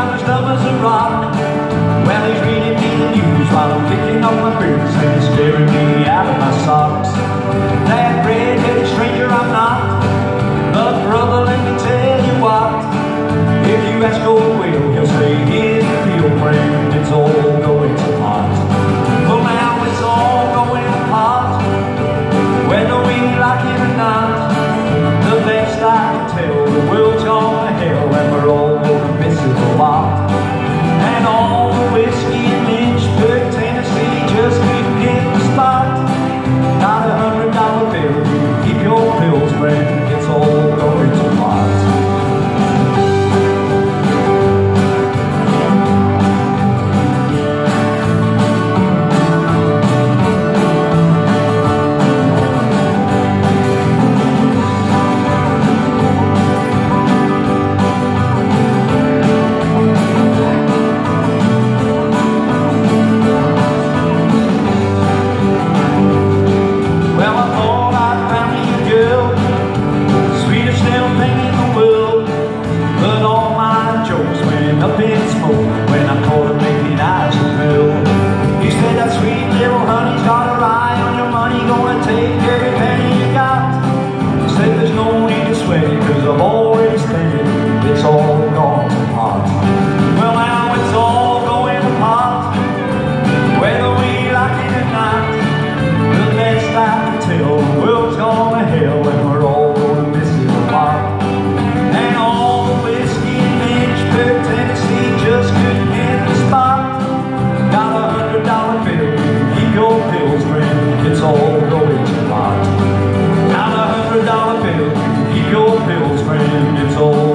about as dumb as a rock. Well, he's reading me the news while I'm picking up my boots and staring. it's all gone apart. Well, now it's all going apart. whether we like it or not. The best I can tell, the world's gone to hell, and we're all going to miss it a lot. And all the whiskey in Lynchburg, Tennessee, just couldn't hit the spot. Got a hundred dollar bill, ego pills, friend, it's all going apart. pot. Not a hundred dollar bill, ego pills, friend, it's all